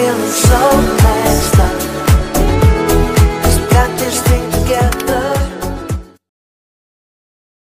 feeling so high.